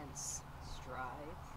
intense strides.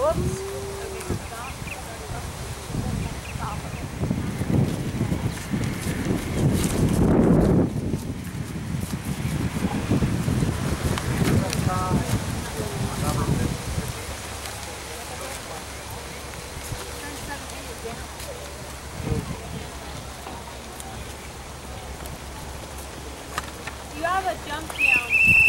You have a jump down.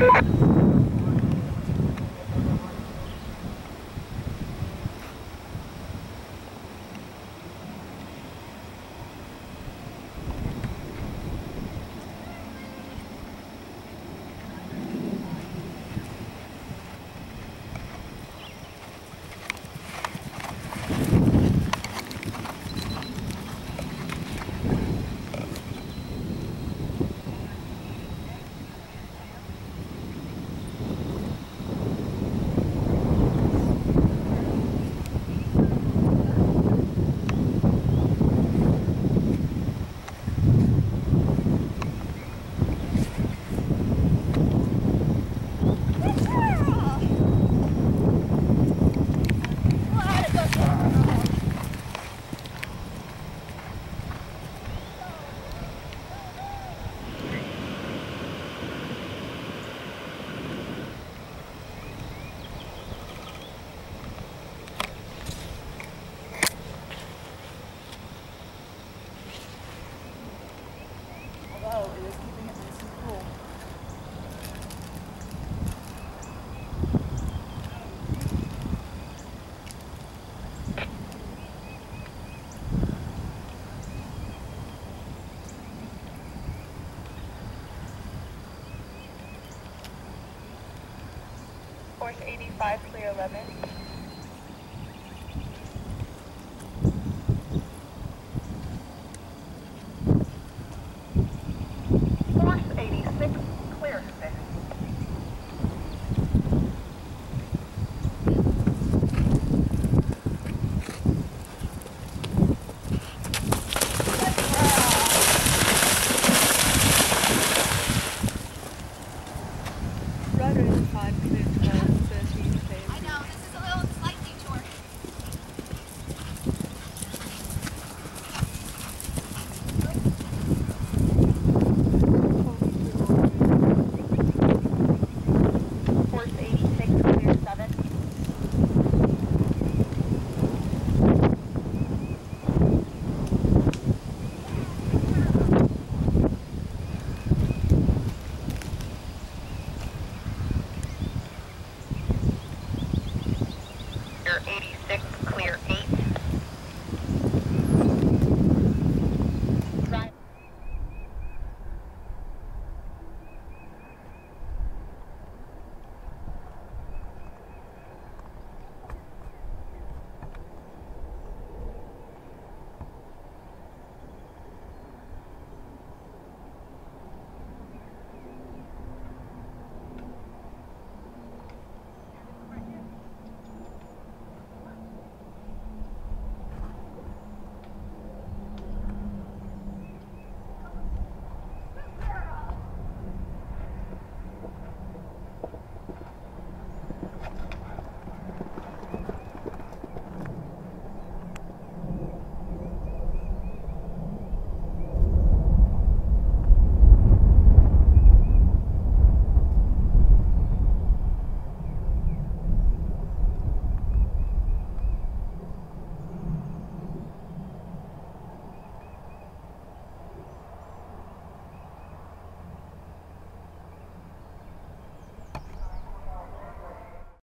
you 85, clear 11.